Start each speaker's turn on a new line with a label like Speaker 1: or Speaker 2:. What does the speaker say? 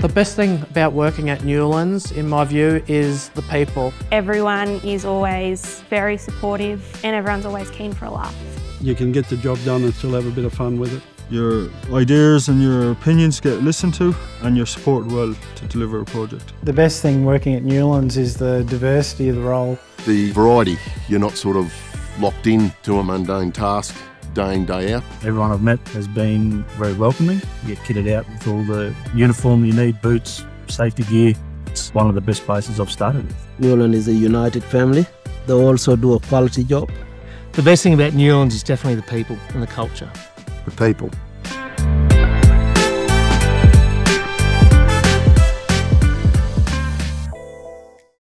Speaker 1: The best thing about working at Newlands, in my view, is the people.
Speaker 2: Everyone is always very supportive and everyone's always keen for a laugh.
Speaker 3: You can get the job done and still have a bit of fun with it.
Speaker 4: Your ideas and your opinions get listened to and you're supported well to deliver a project.
Speaker 5: The best thing working at Newlands is the diversity of the role.
Speaker 6: The variety, you're not sort of locked in to a mundane task day in, day out.
Speaker 7: Everyone I've met has been very welcoming. You get kitted out with all the uniform you need, boots, safety gear. It's one of the best places I've started with.
Speaker 8: Newland is a united family. They also do a quality job.
Speaker 9: The best thing about Newlands is definitely the people and the culture.
Speaker 10: The people.